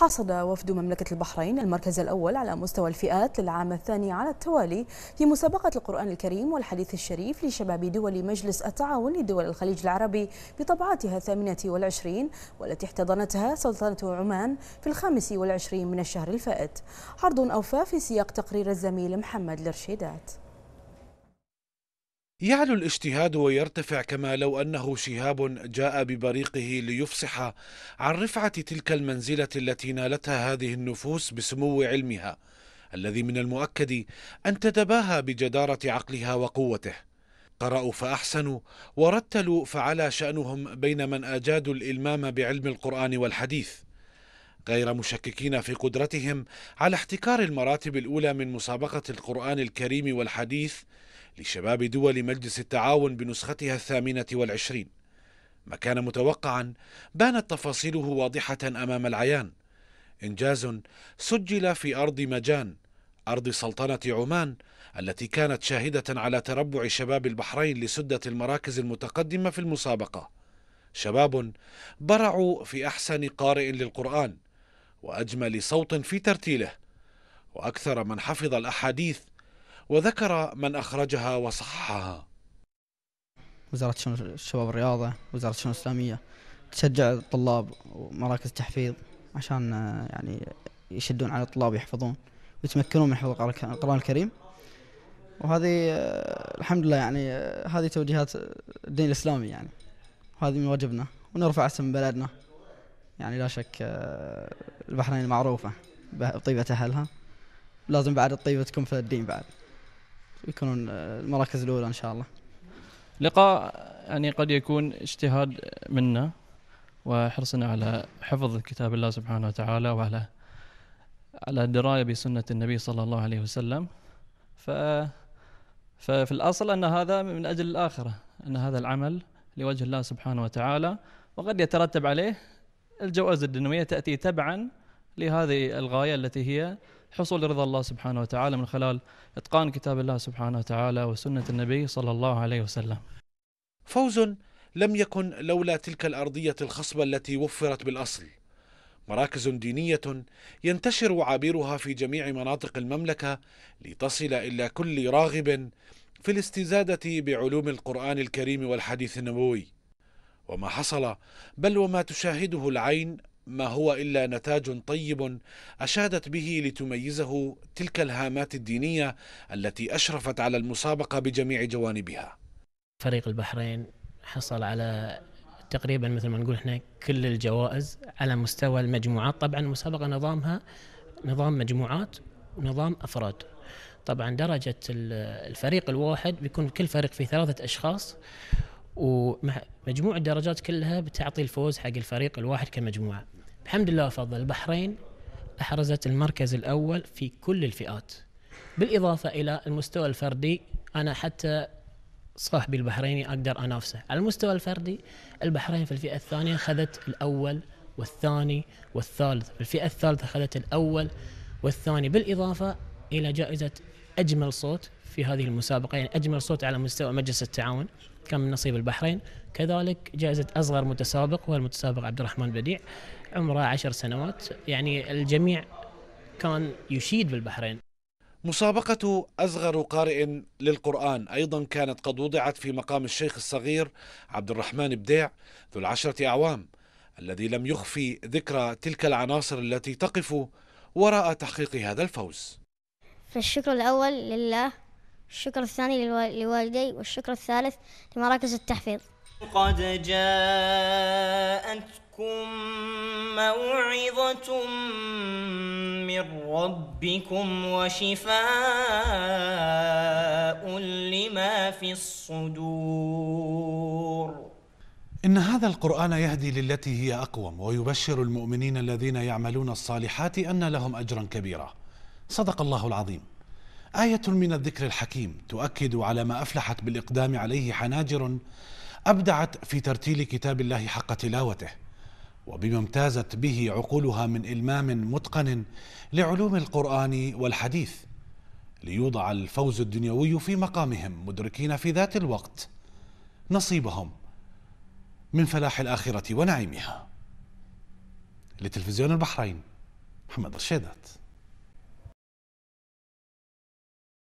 حصد وفد مملكة البحرين المركز الأول على مستوى الفئات للعام الثاني على التوالي في مسابقة القرآن الكريم والحديث الشريف لشباب دول مجلس التعاون لدول الخليج العربي بطبعاتها الثامنة والعشرين والتي احتضنتها سلطنة عمان في الخامس والعشرين من الشهر الفائت. عرض أوفى في سياق تقرير الزميل محمد الرشيدات يعلو الاجتهاد ويرتفع كما لو أنه شهاب جاء ببريقه ليفصح عن رفعة تلك المنزلة التي نالتها هذه النفوس بسمو علمها الذي من المؤكد أن تتباهى بجدارة عقلها وقوته. قرأوا فأحسنوا ورتلوا فعلى شأنهم بين من أجادوا الإلمام بعلم القرآن والحديث. غير مشككين في قدرتهم على احتكار المراتب الأولى من مسابقة القرآن الكريم والحديث لشباب دول مجلس التعاون بنسختها الثامنة والعشرين. ما كان متوقعا بانت تفاصيله واضحة أمام العيان. إنجاز سجل في أرض مجان أرض سلطنة عمان التي كانت شاهدة على تربع شباب البحرين لسدة المراكز المتقدمة في المسابقة. شباب برعوا في أحسن قارئ للقرآن وأجمل صوت في ترتيله. وأكثر من حفظ الأحاديث وذكر من أخرجها وصححها. وزارة شؤون الشباب والرياضة وزارة الشؤون الإسلامية تشجع الطلاب ومراكز التحفيظ عشان يعني يشدون على الطلاب يحفظون ويتمكنون من حفظ القرآن الكريم. وهذه الحمد لله يعني هذه توجيهات الدين الإسلامي يعني. وهذه من واجبنا ونرفع اسم بلدنا. يعني لا شك البحرين معروفة بطيبة أهلها. لازم بعد الطيبة تكون في الدين بعد. يكونون المراكز الأولى إن شاء الله. لقاء يعني قد يكون اجتهاد منا وحرصنا على حفظ كتاب الله سبحانه وتعالى وعلى على الدراية بسنة النبي صلى الله عليه وسلم. ف ففي الأصل أن هذا من أجل الآخرة أن هذا العمل لوجه الله سبحانه وتعالى. وقد يترتب عليه الجوائز الدنيوية تأتي تبعا لهذه الغاية التي هي حصول رضا الله سبحانه وتعالى من خلال إتقان كتاب الله سبحانه وتعالى وسنة النبي صلى الله عليه وسلم. فوز لم يكن لولا تلك الأرضية الخصبة التي وفرت بالأصل. مراكز دينية ينتشر عابرها في جميع مناطق المملكة لتصل إلى كل راغب في الاستزادة بعلوم القرآن الكريم والحديث النبوي. وما حصل بل وما تشاهده العين ما هو إلا نتاج طيب أشادت به لتميزه تلك الهامات الدينية التي أشرفت على المسابقة بجميع جوانبها. فريق البحرين حصل على تقريبا مثل ما نقول إحنا كل الجوائز على مستوى المجموعات، طبعا المسابقه نظامها نظام مجموعات ونظام أفراد. طبعا درجة الفريق الواحد بيكون كل فريق فيه ثلاثة أشخاص ومجموع الدرجات كلها بتعطي الفوز حق الفريق الواحد كمجموعة. الحمد لله فضل البحرين أحرزت المركز الأول في كل الفئات. بالإضافة إلى المستوى الفردي. أنا حتى صاحبي البحريني أقدر انافسه، على المستوى الفردي البحرين في الفئة الثانية اخذت الأول والثاني والثالث، في الفئة الثالثة اخذت الأول والثاني بالإضافة إلى جائزة أجمل صوت في هذه المسابقة. يعني أجمل صوت على مستوى مجلس التعاون كان من نصيب البحرين. كذلك جائزة أصغر متسابق هو المتسابق عبد الرحمن بديع. عمره عشر سنوات. يعني الجميع كان يشيد بالبحرين. مسابقة أصغر قارئ للقرآن أيضا كانت قد وضعت في مقام الشيخ الصغير عبد الرحمن بديع ذو العشرة أعوام الذي لم يخفي ذكرى تلك العناصر التي تقف وراء تحقيق هذا الفوز. فالشكر الأول لله الشكر الثاني لوالدي والشكر الثالث لمراكز التحفيظ. قد جاءتكم موعظة من ربكم وشفاء لما في الصدور. إن هذا القرآن يهدي للتي هي أقوم ويبشر المؤمنين الذين يعملون الصالحات أن لهم أجرا كبيرا. صدق الله العظيم. آية من الذكر الحكيم تؤكد على ما أفلحت بالإقدام عليه حناجر أبدعت في ترتيل كتاب الله حق تلاوته. وبما امتازت به عقولها من إلمام متقن لعلوم القرآن والحديث ليوضع الفوز الدنيوي في مقامهم مدركين في ذات الوقت نصيبهم من فلاح الآخرة ونعيمها. لتلفزيون البحرين محمد رشيدات.